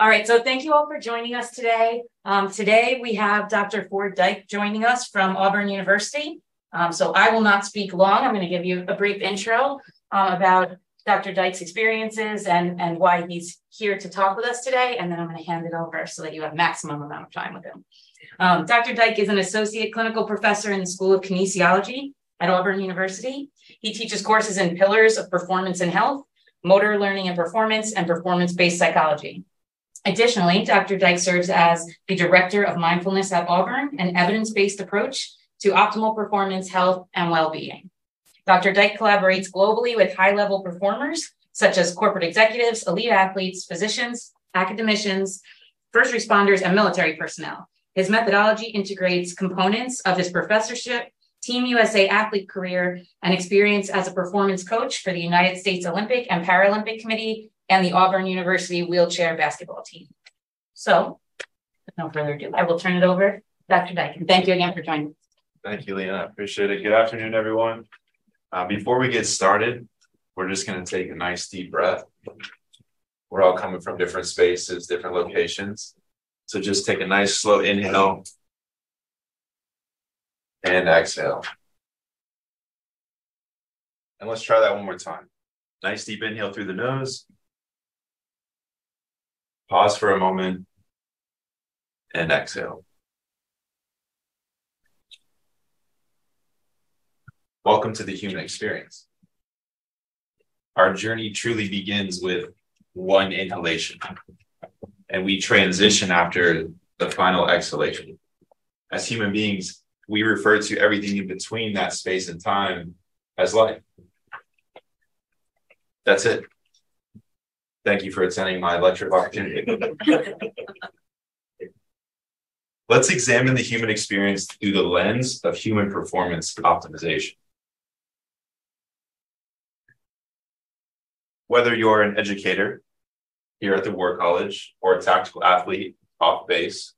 All right, so thank you all for joining us today. Um, today we have Dr. Ford Dyke joining us from Auburn University. Um, so I will not speak long. I'm going to give you a brief intro uh, about Dr. Dyke's experiences and, and why he's here to talk with us today. And then I'm going to hand it over so that you have maximum amount of time with him. Um, Dr. Dyke is an associate clinical professor in the School of Kinesiology at Auburn University. He teaches courses in pillars of performance and health, motor learning and performance, and performance based psychology. Additionally, Dr. Dyke serves as the Director of Mindfulness at Auburn, an evidence based approach to optimal performance, health, and well being. Dr. Dyke collaborates globally with high level performers such as corporate executives, elite athletes, physicians, academicians, first responders, and military personnel. His methodology integrates components of his professorship, Team USA athlete career, and experience as a performance coach for the United States Olympic and Paralympic Committee and the Auburn University wheelchair basketball team. So, with no further ado, I will turn it over to Dr. Dyke. thank you again for joining. Thank you, Leah. I appreciate it. Good afternoon, everyone. Uh, before we get started, we're just going to take a nice deep breath. We're all coming from different spaces, different locations. So just take a nice slow inhale and exhale. And let's try that one more time. Nice deep inhale through the nose. Pause for a moment and exhale. Welcome to the human experience. Our journey truly begins with one inhalation, and we transition after the final exhalation. As human beings, we refer to everything in between that space and time as life. That's it. Thank you for attending my lecture opportunity. Let's examine the human experience through the lens of human performance optimization. Whether you're an educator here at the War College or a tactical athlete off base,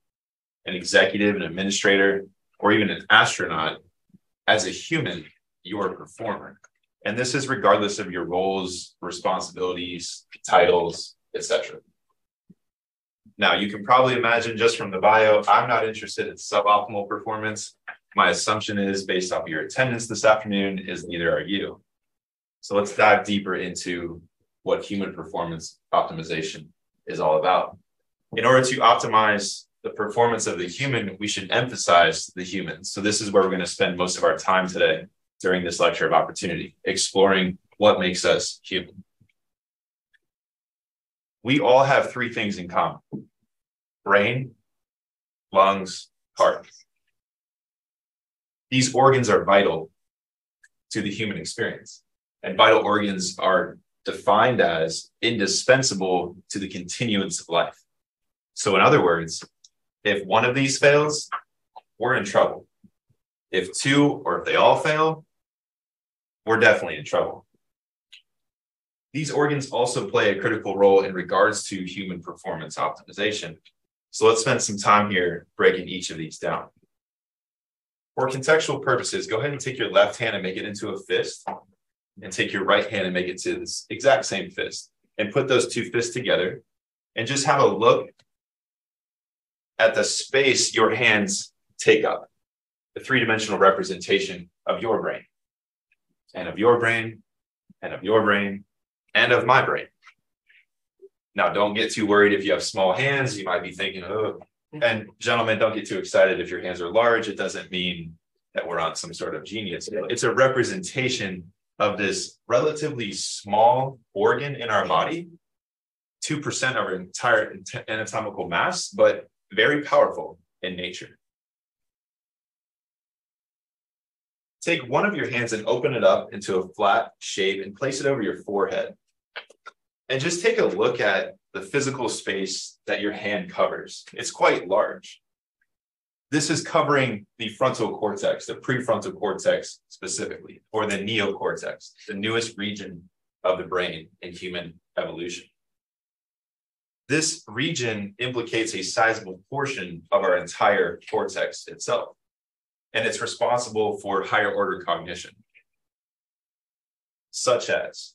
an executive, an administrator, or even an astronaut, as a human, you're a performer. And this is regardless of your roles, responsibilities, titles, etc. Now, you can probably imagine just from the bio, I'm not interested in suboptimal performance. My assumption is based off of your attendance this afternoon is neither are you. So let's dive deeper into what human performance optimization is all about. In order to optimize the performance of the human, we should emphasize the human. So this is where we're going to spend most of our time today during this lecture of opportunity, exploring what makes us human. We all have three things in common brain, lungs, heart. These organs are vital to the human experience, and vital organs are defined as indispensable to the continuance of life. So, in other words, if one of these fails, we're in trouble. If two or if they all fail, we're definitely in trouble. These organs also play a critical role in regards to human performance optimization. So let's spend some time here breaking each of these down. For contextual purposes, go ahead and take your left hand and make it into a fist, and take your right hand and make it to this exact same fist, and put those two fists together, and just have a look at the space your hands take up, the three dimensional representation of your brain and of your brain and of your brain and of my brain. Now, don't get too worried if you have small hands. You might be thinking, oh, mm-hmm. and gentlemen, don't get too excited if your hands are large. It doesn't mean that we're on some sort of genius. It's a representation of this relatively small organ in our body, 2% of our entire anatomical mass, but very powerful in nature. Take one of your hands and open it up into a flat shape and place it over your forehead. And just take a look at the physical space that your hand covers. It's quite large. This is covering the frontal cortex, the prefrontal cortex specifically, or the neocortex, the newest region of the brain in human evolution. This region implicates a sizable portion of our entire cortex itself and it's responsible for higher order cognition, such as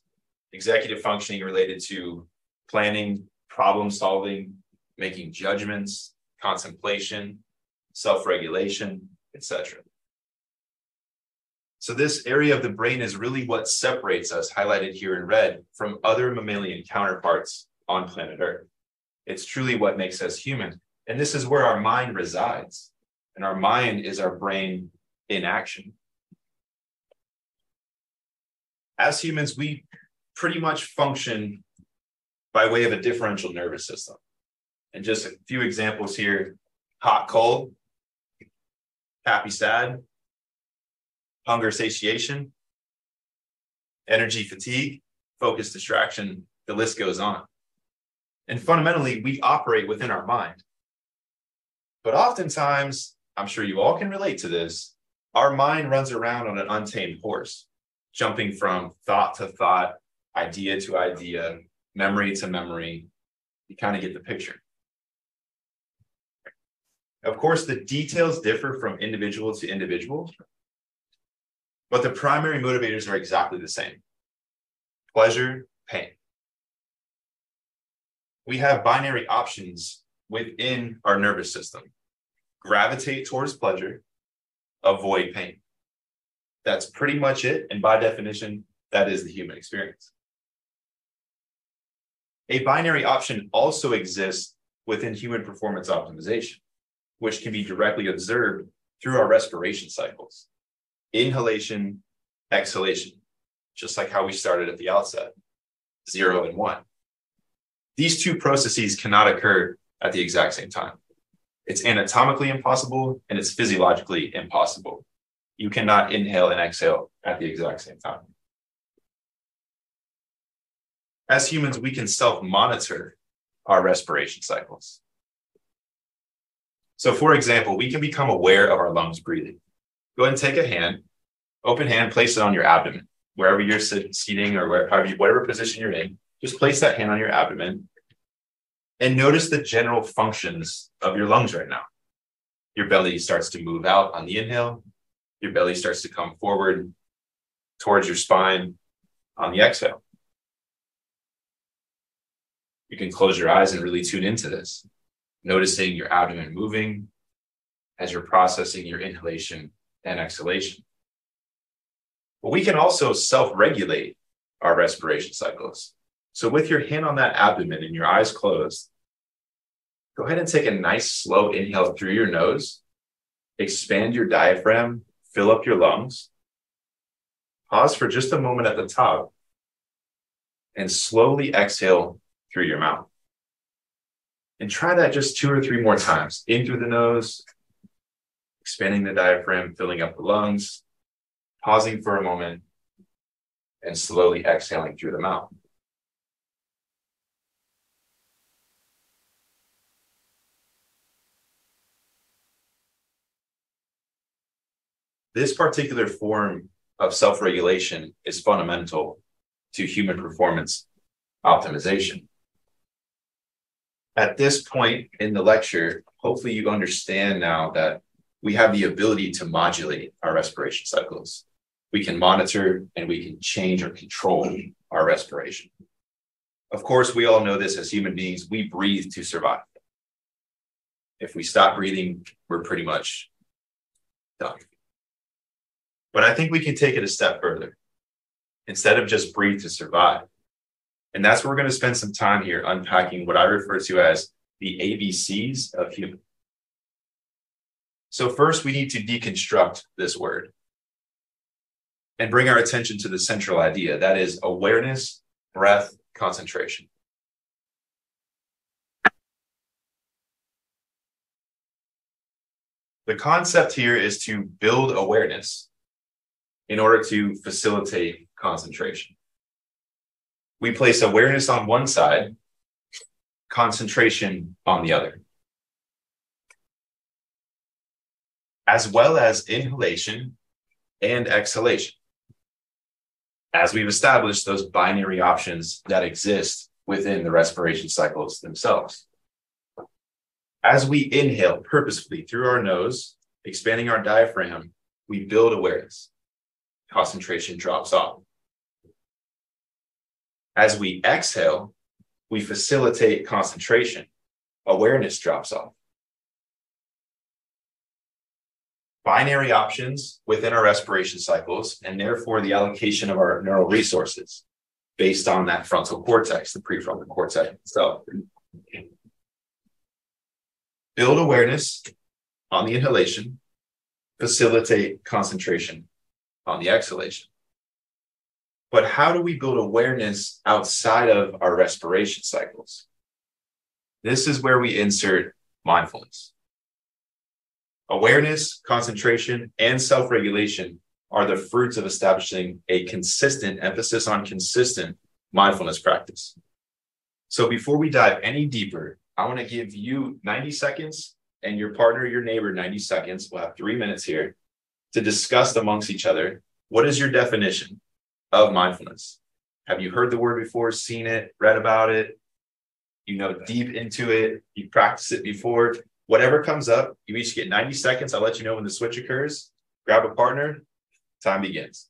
executive functioning related to planning, problem solving, making judgments, contemplation, self regulation, etc. So, this area of the brain is really what separates us, highlighted here in red, from other mammalian counterparts on planet Earth. It's truly what makes us human. And this is where our mind resides. And our mind is our brain in action. As humans, we pretty much function by way of a differential nervous system. And just a few examples here hot, cold, happy, sad, hunger, satiation, energy, fatigue, focus, distraction, the list goes on. And fundamentally, we operate within our mind. But oftentimes, I'm sure you all can relate to this, our mind runs around on an untamed horse, jumping from thought to thought, idea to idea, memory to memory. You kind of get the picture. Of course, the details differ from individual to individual, but the primary motivators are exactly the same pleasure, pain. We have binary options within our nervous system gravitate towards pleasure, avoid pain. That's pretty much it. And by definition, that is the human experience. A binary option also exists within human performance optimization, which can be directly observed through our respiration cycles inhalation, exhalation, just like how we started at the outset zero and one. These two processes cannot occur at the exact same time. It's anatomically impossible and it's physiologically impossible. You cannot inhale and exhale at the exact same time. As humans, we can self monitor our respiration cycles. So, for example, we can become aware of our lungs breathing. Go ahead and take a hand, open hand, place it on your abdomen, wherever you're sitting or wherever, whatever position you're in. Just place that hand on your abdomen and notice the general functions of your lungs right now. Your belly starts to move out on the inhale, your belly starts to come forward towards your spine on the exhale. You can close your eyes and really tune into this, noticing your abdomen moving as you're processing your inhalation and exhalation. But we can also self regulate our respiration cycles. So, with your hand on that abdomen and your eyes closed, go ahead and take a nice slow inhale through your nose, expand your diaphragm, fill up your lungs. Pause for just a moment at the top and slowly exhale through your mouth. And try that just two or three more times in through the nose, expanding the diaphragm, filling up the lungs, pausing for a moment, and slowly exhaling through the mouth. This particular form of self regulation is fundamental to human performance optimization. At this point in the lecture, hopefully you understand now that we have the ability to modulate our respiration cycles. We can monitor and we can change or control our respiration. Of course, we all know this as human beings, we breathe to survive. If we stop breathing, we're pretty much done. But I think we can take it a step further instead of just breathe to survive. And that's where we're going to spend some time here unpacking what I refer to as the ABCs of human. So, first, we need to deconstruct this word and bring our attention to the central idea that is awareness, breath, concentration. The concept here is to build awareness in order to facilitate concentration. We place awareness on one side, concentration on the other. As well as inhalation and exhalation. As we've established those binary options that exist within the respiration cycles themselves. As we inhale purposefully through our nose, expanding our diaphragm, we build awareness concentration drops off. As we exhale, we facilitate concentration awareness drops off. Binary options within our respiration cycles, and therefore the allocation of our neural resources based on that frontal cortex, the prefrontal cortex So, Build awareness on the inhalation, facilitate concentration on the exhalation. But how do we build awareness outside of our respiration cycles? This is where we insert mindfulness. Awareness, concentration, and self regulation are the fruits of establishing a consistent emphasis on consistent mindfulness practice. So before we dive any deeper, I want to give you 90 seconds and your partner, your neighbor, 90 seconds. We'll have three minutes here to discuss amongst each other what is your definition of mindfulness? Have you heard the word before, seen it, read about it? You know deep into it, you practice it before. Whatever comes up, you each get 90 seconds. I'll let you know when the switch occurs. Grab a partner, time begins.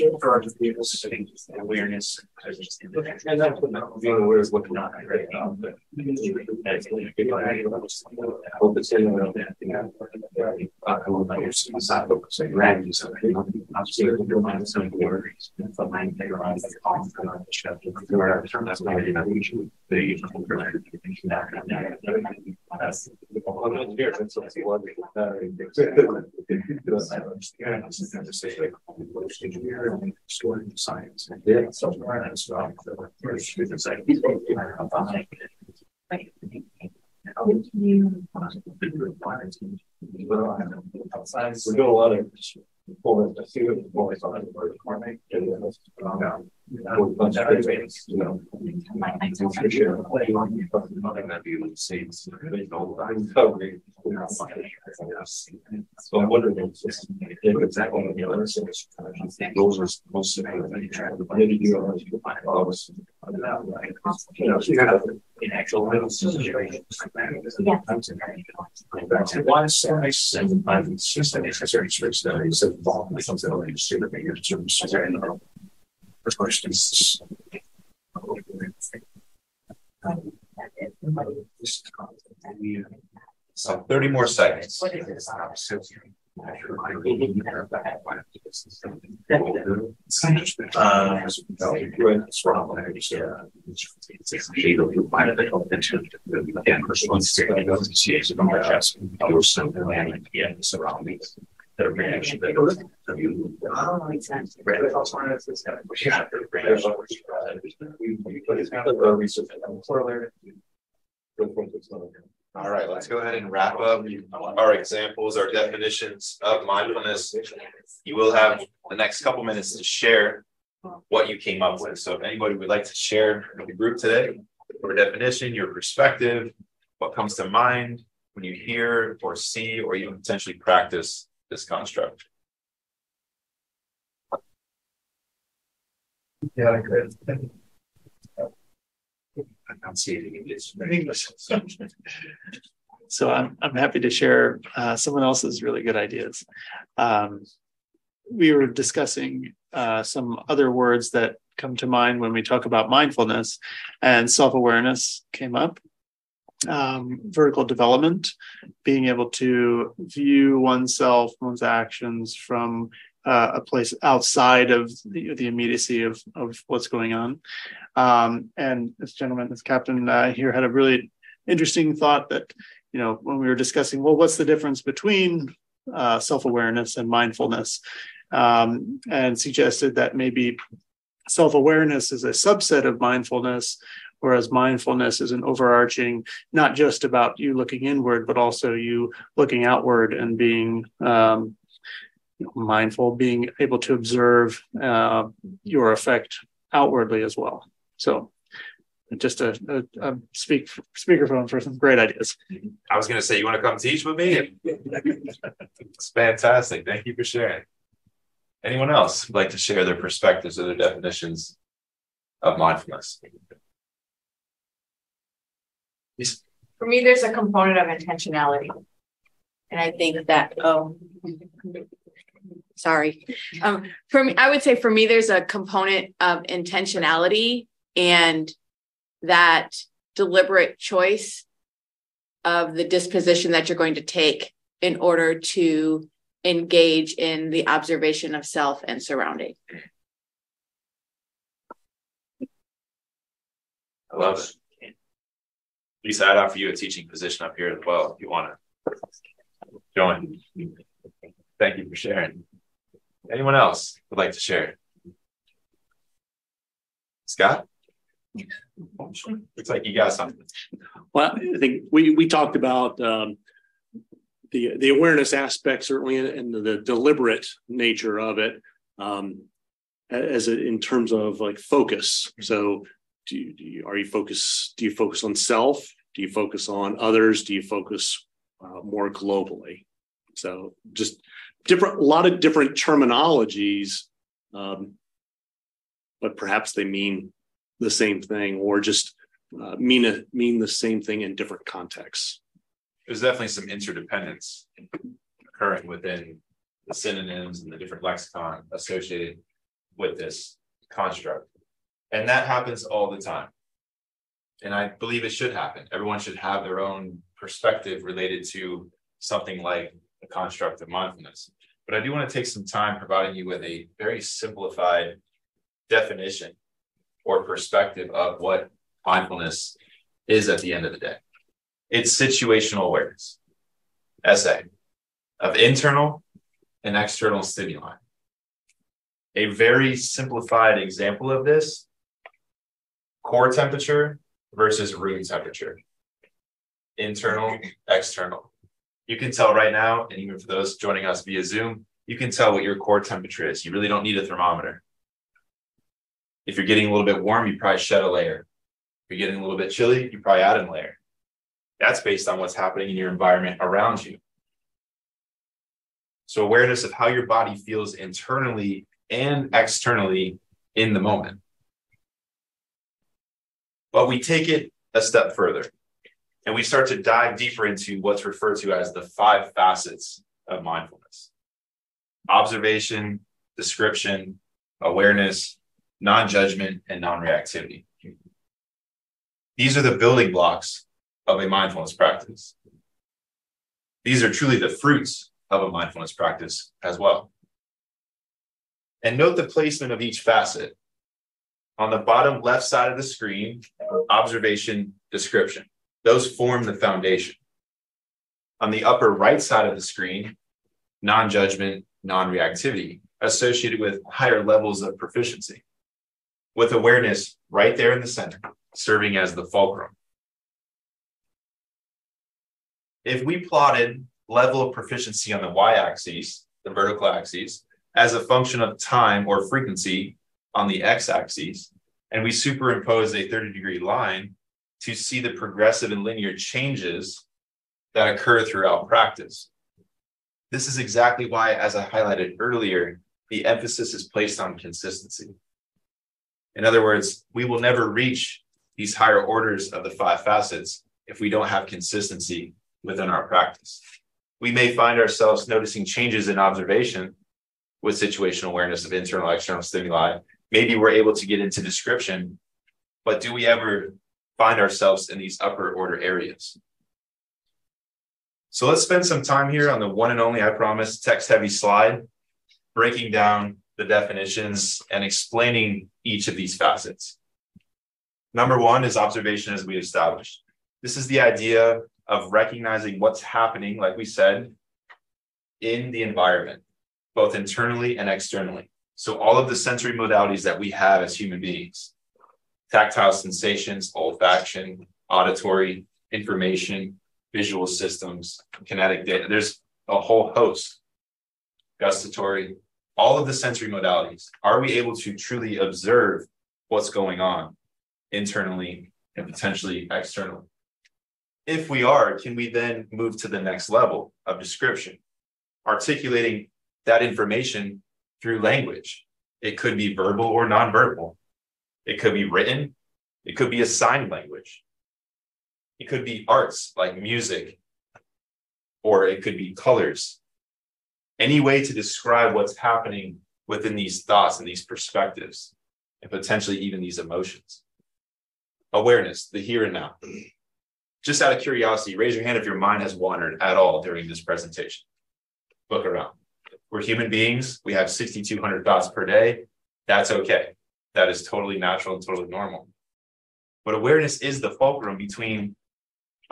that's for people's awareness. And that's what being aware is looking at right now. But hope it's in the engineering, storing science. Yeah. So far, that's not the first because I. We're doing a lot of well, I see the boys on the word farming. And then, um, with bunch of things, you know. Nothing that you would see. So I'm wondering if it's the other side. Uh, those are supposed to be. Maybe you are. Uh, you know, you have in actual little situations. Yeah. Why is so nice? It's just an necessary studies involved with something like a student being terms of the questions. So 30 more seconds. Uh, the reaction that you all right, let's go ahead and wrap up. Our examples, our definitions of mindfulness. You will have the next couple minutes to share what you came up with. So if anybody would like to share with the group today, your definition, your perspective, what comes to mind when you hear or see or even potentially practice this construct. Yeah, good. Enunciating in English. so I'm I'm happy to share uh, someone else's really good ideas. Um, we were discussing uh, some other words that come to mind when we talk about mindfulness, and self awareness came up um, vertical development, being able to view oneself, one's actions from uh, a place outside of the, the, immediacy of, of what's going on. Um, and this gentleman, this captain uh, here had a really interesting thought that, you know, when we were discussing, well, what's the difference between uh, self awareness and mindfulness? Um, and suggested that maybe self awareness is a subset of mindfulness Whereas mindfulness is an overarching, not just about you looking inward, but also you looking outward and being um, mindful, being able to observe uh, your effect outwardly as well. So, just a, a, a speak speakerphone for some great ideas. I was going to say, you want to come teach with me? it's fantastic. Thank you for sharing. Anyone else like to share their perspectives or their definitions of mindfulness? For me, there's a component of intentionality. And I think that, oh, sorry. Um, for me, I would say for me, there's a component of intentionality and that deliberate choice of the disposition that you're going to take in order to engage in the observation of self and surrounding. I love it. Lisa, I'd offer you a teaching position up here as well if you want to join. Thank you for sharing. Anyone else would like to share? Scott? Looks like you got something. Well, I think we we talked about um, the the awareness aspect certainly and the deliberate nature of it um, as a, in terms of like focus. So do you, do you, are you focus do you focus on self? Do you focus on others? Do you focus uh, more globally? So just different a lot of different terminologies um, but perhaps they mean the same thing or just uh, mean a, mean the same thing in different contexts. There's definitely some interdependence occurring within the synonyms and the different lexicon associated with this construct and that happens all the time. And I believe it should happen. Everyone should have their own perspective related to something like the construct of mindfulness. But I do want to take some time providing you with a very simplified definition or perspective of what mindfulness is at the end of the day. It's situational awareness, SA, of internal and external stimuli. A very simplified example of this core temperature versus room temperature, internal, external. You can tell right now, and even for those joining us via Zoom, you can tell what your core temperature is. You really don't need a thermometer. If you're getting a little bit warm, you probably shed a layer. If you're getting a little bit chilly, you probably add a layer. That's based on what's happening in your environment around you. So, awareness of how your body feels internally and externally in the moment. But we take it a step further and we start to dive deeper into what's referred to as the five facets of mindfulness observation, description, awareness, non judgment, and non reactivity. These are the building blocks of a mindfulness practice. These are truly the fruits of a mindfulness practice as well. And note the placement of each facet. On the bottom left side of the screen, observation, description. Those form the foundation. On the upper right side of the screen, non judgment, non reactivity, associated with higher levels of proficiency, with awareness right there in the center, serving as the fulcrum. If we plotted level of proficiency on the y axis, the vertical axis, as a function of time or frequency on the x axis, and we superimpose a 30 degree line to see the progressive and linear changes that occur throughout practice. This is exactly why, as I highlighted earlier, the emphasis is placed on consistency. In other words, we will never reach these higher orders of the five facets if we don't have consistency within our practice. We may find ourselves noticing changes in observation with situational awareness of internal external stimuli maybe we're able to get into description, but do we ever find ourselves in these upper order areas? So let's spend some time here on the one and only, I promise, text heavy slide, breaking down the definitions and explaining each of these facets. Number one is observation as we established. This is the idea of recognizing what's happening, like we said, in the environment, both internally and externally. So all of the sensory modalities that we have as human beings, tactile sensations, olfaction, auditory, information, visual systems, kinetic data. There's a whole host. Gustatory, all of the sensory modalities. Are we able to truly observe what's going on internally and potentially externally? If we are, can we then move to the next level of description, articulating that information through language? It could be verbal or nonverbal. It could be written. It could be a sign language. It could be arts like music, or it could be colors. Any way to describe what's happening within these thoughts and these perspectives, and potentially even these emotions. Awareness, the here and now. Just out of curiosity, raise your hand if your mind has wandered at all during this presentation. Look around. We're human beings. We have 6,200 thoughts per day. That's okay. That is totally natural and totally normal. But awareness is the fulcrum between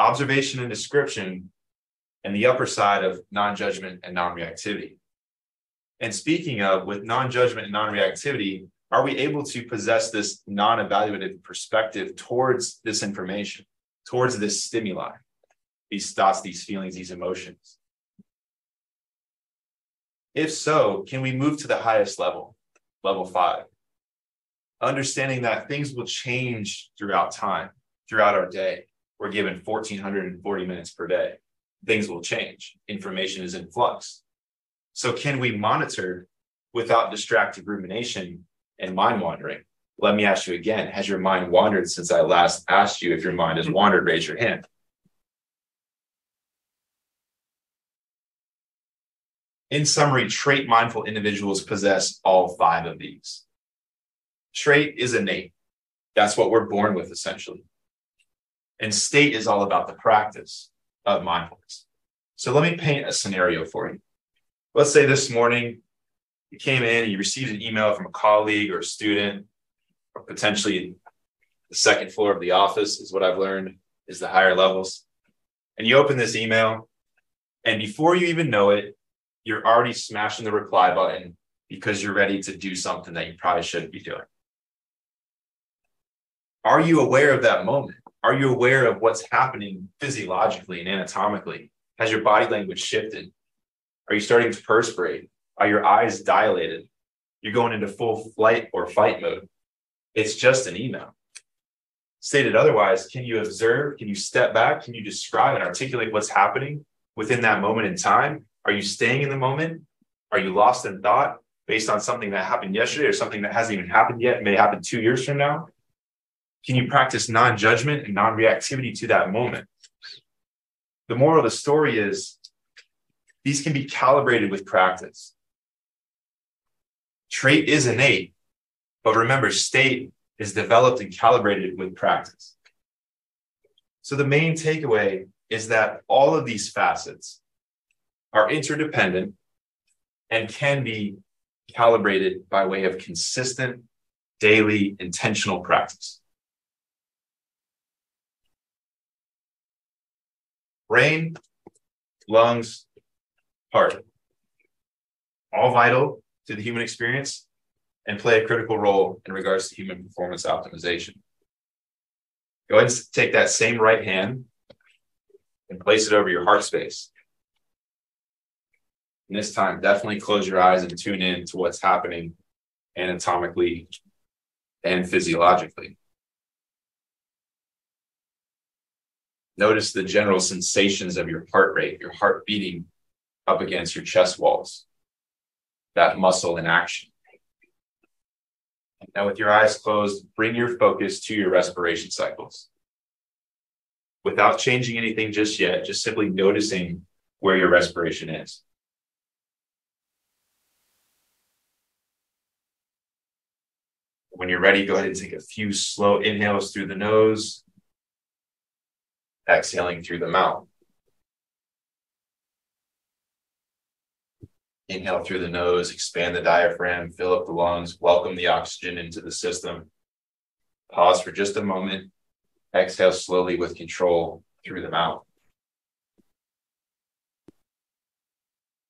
observation and description and the upper side of non judgment and non reactivity. And speaking of, with non judgment and non reactivity, are we able to possess this non evaluative perspective towards this information, towards this stimuli, these thoughts, these feelings, these emotions? If so, can we move to the highest level, level five? Understanding that things will change throughout time, throughout our day. We're given 1,440 minutes per day. Things will change. Information is in flux. So, can we monitor without distracted rumination and mind wandering? Let me ask you again Has your mind wandered since I last asked you if your mind has hmm. wandered? Raise your hand. In summary, trait mindful individuals possess all five of these. Trait is innate. That's what we're born with, essentially. And state is all about the practice of mindfulness. So let me paint a scenario for you. Let's say this morning you came in and you received an email from a colleague or a student, or potentially the second floor of the office, is what I've learned is the higher levels. And you open this email, and before you even know it, you're already smashing the reply button because you're ready to do something that you probably shouldn't be doing. Are you aware of that moment? Are you aware of what's happening physiologically and anatomically? Has your body language shifted? Are you starting to perspirate? Are your eyes dilated? You're going into full flight or fight mode. It's just an email. Stated otherwise, can you observe? Can you step back? Can you describe and articulate what's happening within that moment in time? Are you staying in the moment? Are you lost in thought based on something that happened yesterday or something that hasn't even happened yet, may happen two years from now? Can you practice non judgment and non reactivity to that moment? The moral of the story is these can be calibrated with practice. Trait is innate, but remember, state is developed and calibrated with practice. So the main takeaway is that all of these facets are interdependent and can be calibrated by way of consistent, daily, intentional practice. Brain, lungs, heart, all vital to the human experience and play a critical role in regards to human performance optimization. Go ahead and take that same right hand and place it over your heart space. And this time, definitely close your eyes and tune in to what's happening anatomically and physiologically. Notice the general sensations of your heart rate, your heart beating up against your chest walls, that muscle in action. Now, with your eyes closed, bring your focus to your respiration cycles. Without changing anything just yet, just simply noticing where your respiration is. When you're ready, go ahead and take a few slow inhales through the nose, exhaling through the mouth. Inhale through the nose, expand the diaphragm, fill up the lungs, welcome the oxygen into the system. Pause for just a moment. Exhale slowly with control through the mouth.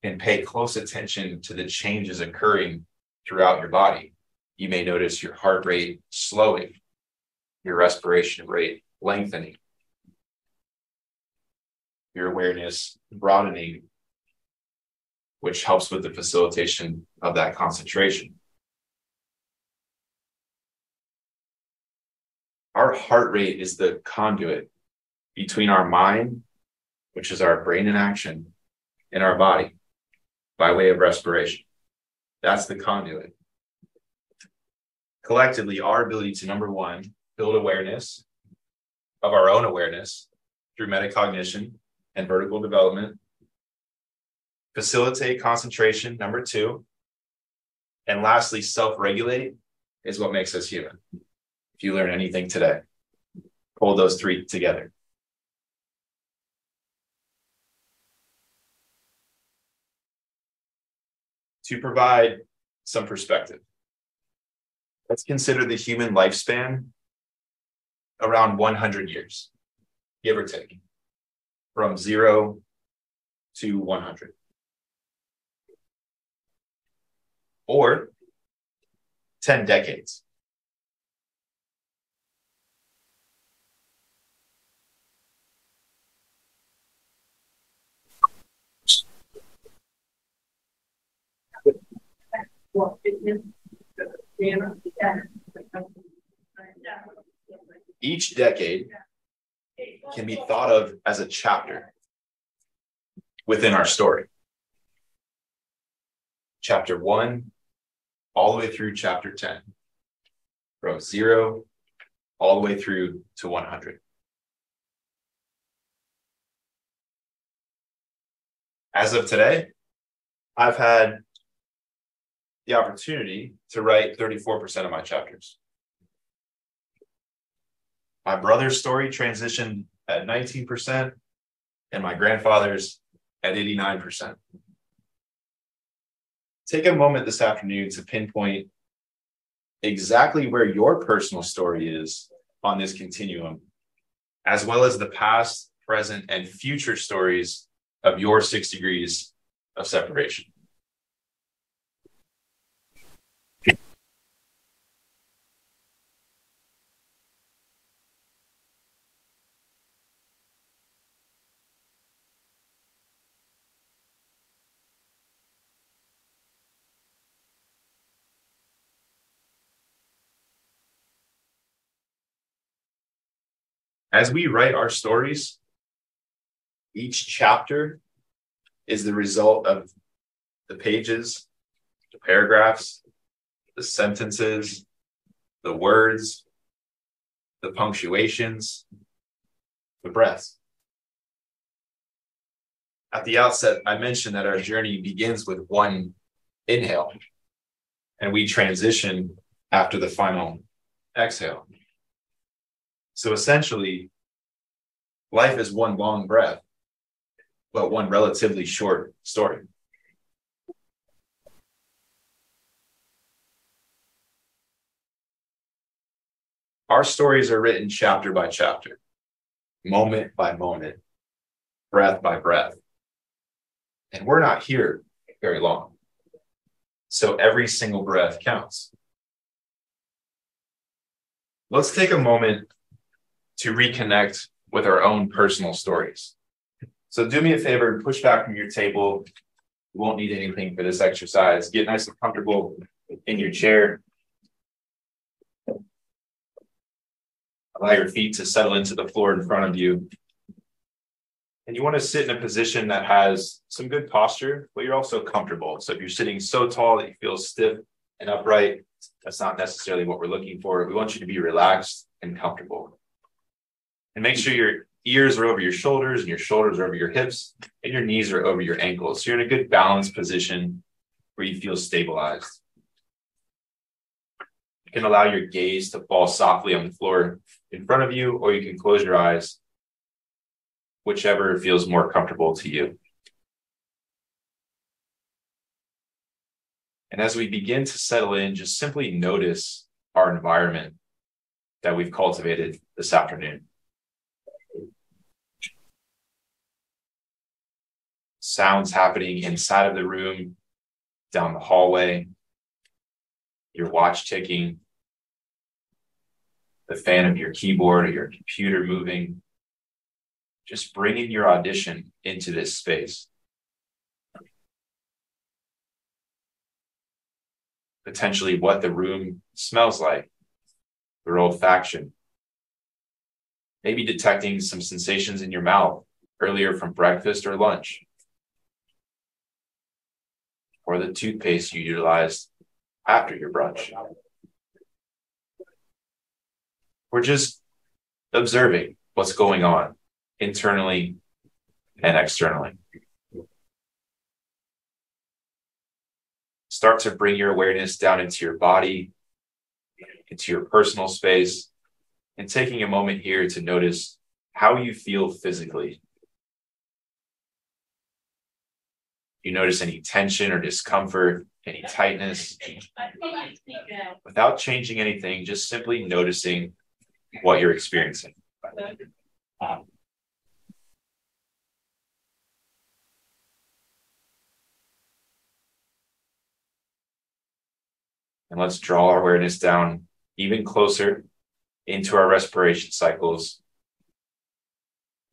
And pay close attention to the changes occurring throughout your body. You may notice your heart rate slowing, your respiration rate lengthening, your awareness broadening, which helps with the facilitation of that concentration. Our heart rate is the conduit between our mind, which is our brain in action, and our body by way of respiration. That's the conduit. Collectively, our ability to number one, build awareness of our own awareness through metacognition and vertical development, facilitate concentration, number two, and lastly, self regulate is what makes us human. If you learn anything today, pull those three together. To provide some perspective, let's consider the human lifespan around 100 years, give or take, from zero to 100. Or 10 decades. Each decade can be thought of as a chapter within our story. Chapter one, all the way through chapter 10, from zero all the way through to 100. As of today, I've had the opportunity to write 34% of my chapters. My brother's story transitioned at 19%, and my grandfather's at 89%. Take a moment this afternoon to pinpoint exactly where your personal story is on this continuum, as well as the past, present, and future stories of your six degrees of separation. As we write our stories, each chapter is the result of the pages, the paragraphs, the sentences, the words, the punctuations, the breaths. At the outset, I mentioned that our journey begins with one inhale and we transition after the final exhale. So essentially, life is one long breath, but one relatively short story. Our stories are written chapter by chapter, moment by moment, breath by breath. And we're not here very long. So every single breath counts. Let's take a moment to reconnect with our own personal stories. So do me a favor, and push back from your table. You won't need anything for this exercise. Get nice and comfortable in your chair. Allow your feet to settle into the floor in front of you. And you want to sit in a position that has some good posture, but you're also comfortable. So if you're sitting so tall that you feel stiff and upright, that's not necessarily what we're looking for. We want you to be relaxed and comfortable and make sure your ears are over your shoulders and your shoulders are over your hips and your knees are over your ankles. So you're in a good balanced position where you feel stabilized. You can allow your gaze to fall softly on the floor in front of you, or you can close your eyes, whichever feels more comfortable to you. And as we begin to settle in, just simply notice our environment that we've cultivated this afternoon. Sounds happening inside of the room, down the hallway, your watch ticking, the fan of your keyboard or your computer moving. Just bringing your audition into this space. Potentially what the room smells like, your olfaction. Maybe detecting some sensations in your mouth earlier from breakfast or lunch. Or the toothpaste you utilized after your brunch. We're just observing what's going on internally and externally. Start to bring your awareness down into your body, into your personal space, and taking a moment here to notice how you feel physically. You notice any tension or discomfort, any tightness. Without changing anything, just simply noticing what you're experiencing. Um, and let's draw our awareness down even closer into our respiration cycles,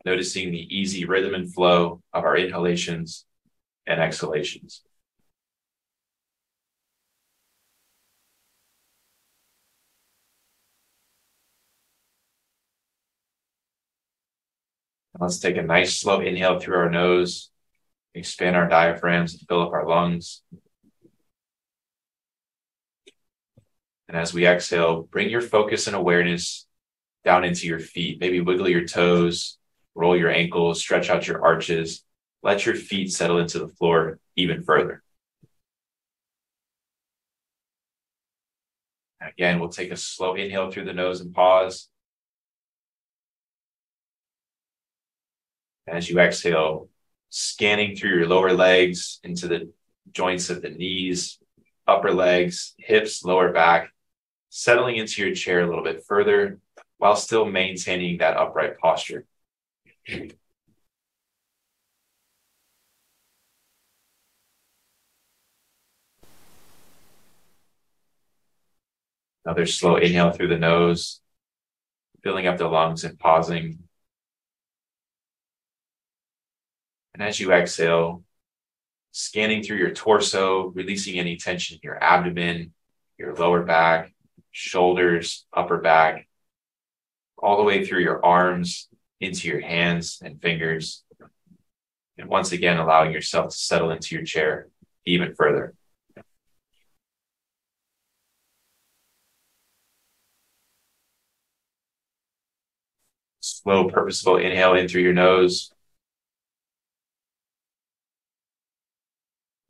noticing the easy rhythm and flow of our inhalations and exhalations. Let's take a nice slow inhale through our nose, expand our diaphragms and fill up our lungs. And as we exhale, bring your focus and awareness down into your feet. Maybe wiggle your toes, roll your ankles, stretch out your arches. Let your feet settle into the floor even further. Again, we'll take a slow inhale through the nose and pause. As you exhale, scanning through your lower legs into the joints of the knees, upper legs, hips, lower back, settling into your chair a little bit further while still maintaining that upright posture. Another slow inhale through the nose, filling up the lungs and pausing And as you exhale, scanning through your torso, releasing any tension in your abdomen, your lower back, shoulders, upper back, all the way through your arms, into your hands and fingers. And once again, allowing yourself to settle into your chair even further. Slow, purposeful inhale in through your nose.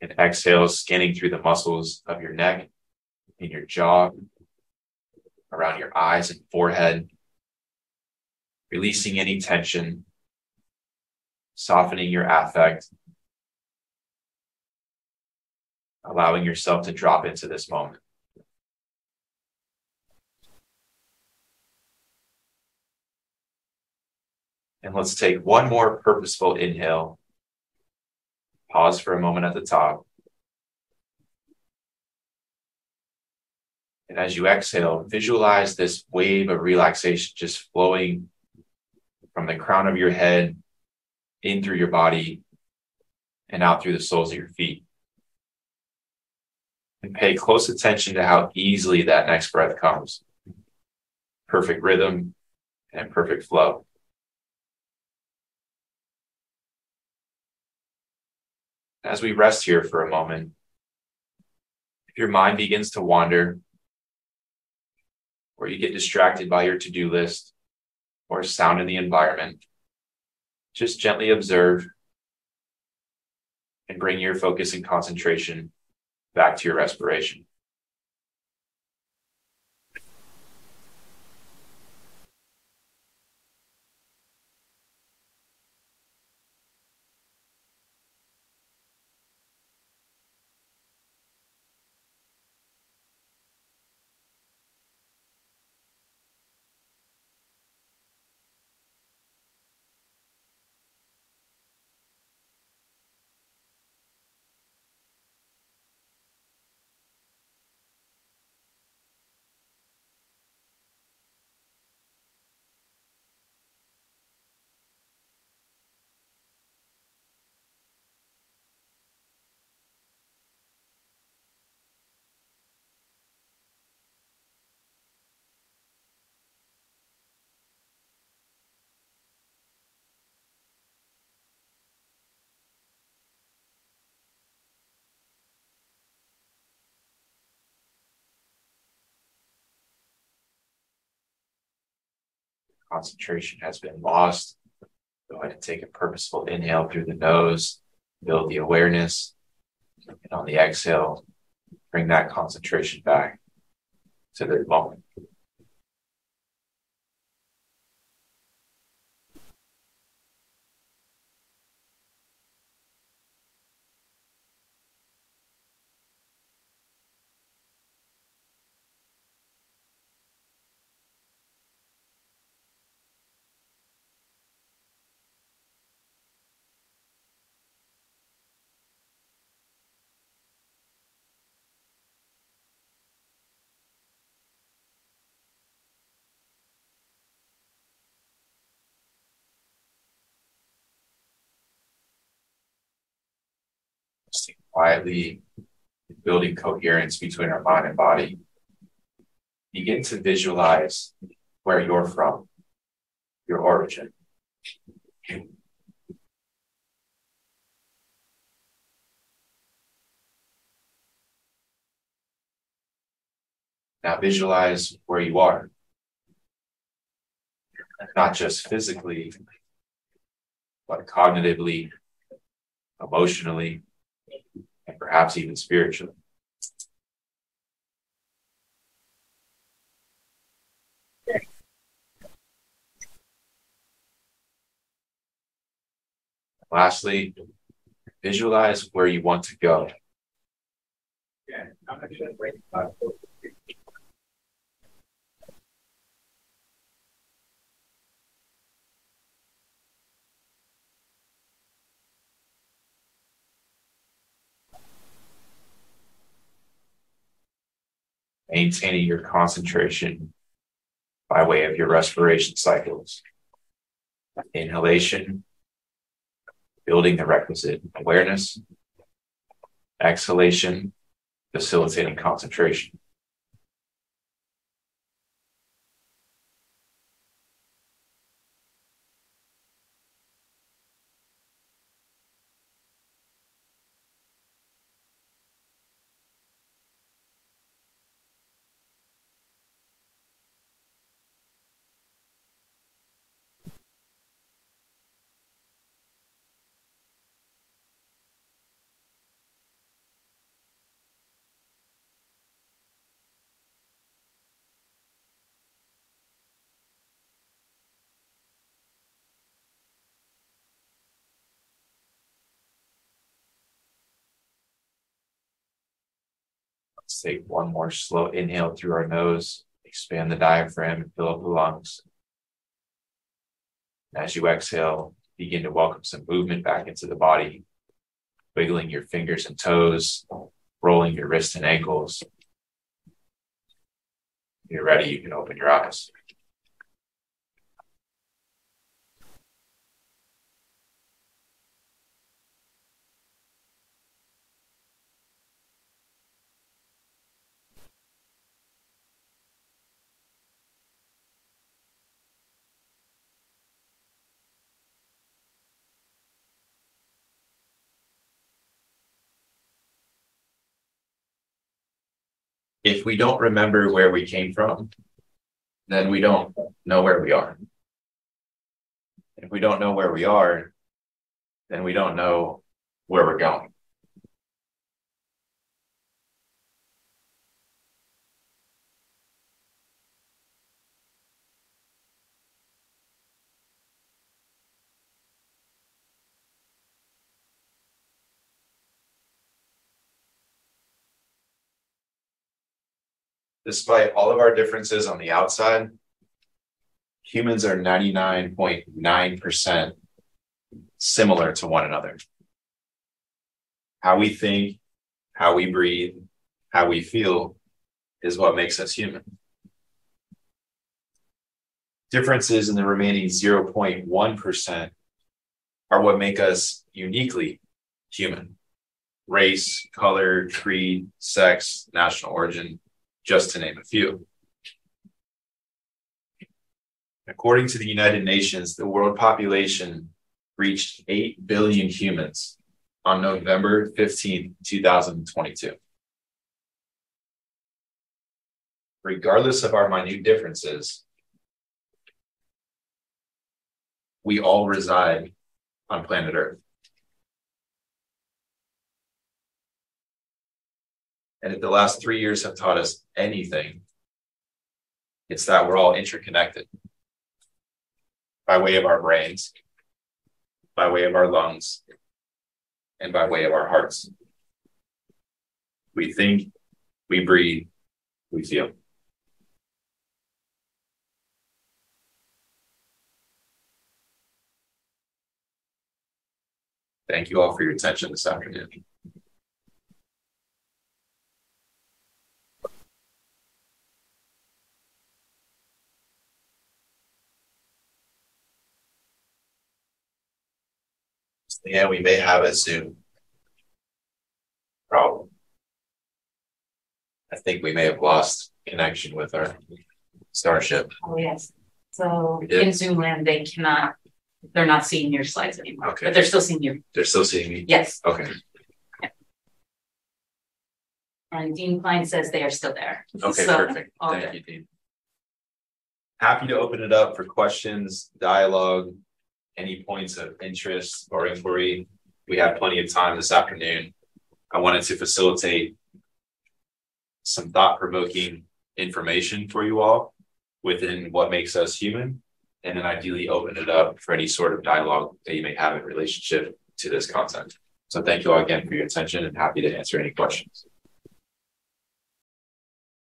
and exhale, scanning through the muscles of your neck, in your jaw, around your eyes and forehead, releasing any tension, softening your affect, allowing yourself to drop into this moment. And let's take one more purposeful inhale Pause for a moment at the top. And as you exhale, visualize this wave of relaxation just flowing from the crown of your head in through your body and out through the soles of your feet. And pay close attention to how easily that next breath comes. Perfect rhythm and perfect flow. As we rest here for a moment, if your mind begins to wander, or you get distracted by your to do list or sound in the environment, just gently observe and bring your focus and concentration back to your respiration. Concentration has been lost, go ahead and take a purposeful inhale through the nose, build the awareness. And on the exhale, bring that concentration back to the moment. Quietly building coherence between our mind and body. Begin to visualize where you're from, your origin. Now visualize where you are, not just physically, but cognitively, emotionally, and perhaps even spiritually. Lastly, visualize where you want to go. Maintaining your concentration by way of your respiration cycles. Inhalation, building the requisite awareness. Exhalation, facilitating concentration. Let's take one more slow inhale through our nose, expand the diaphragm and fill up the lungs. And As you exhale, begin to welcome some movement back into the body, wiggling your fingers and toes, rolling your wrists and ankles. When you're ready, you can open your eyes. If we don't remember where we came from, then we don't know where we are. If we don't know where we are, then we don't know where we're going. Despite all of our differences on the outside, humans are 99.9% similar to one another. How we think, how we breathe, how we feel is what makes us human. Differences in the remaining 0.1% are what make us uniquely human. Race, color, creed, sex, national origin, just to name a few. According to the United Nations, the world population reached 8 billion humans on November 15, 2022. Regardless of our minute differences, we all reside on planet Earth. And if the last three years have taught us anything, it's that we're all interconnected by way of our brains, by way of our lungs, and by way of our hearts. We think, we breathe, we feel. Thank you all for your attention this afternoon. Yeah, we may have a Zoom problem. I think we may have lost connection with our starship. Oh, yes. So in Zoom land, they cannot, they're not seeing your slides anymore, Okay. but they're still seeing you. They're still seeing me. Yes. Okay. And Dean Klein says they are still there. Okay, So, perfect. Thank good. you, Dean. Happy to open it up for questions, dialogue, any points of interest or inquiry. We have plenty of time this afternoon. I wanted to facilitate some thought provoking information for you all within what makes us human. And then ideally open it up for any sort of dialogue that you may have in relationship to this content. So thank you all again for your attention and happy to answer any questions.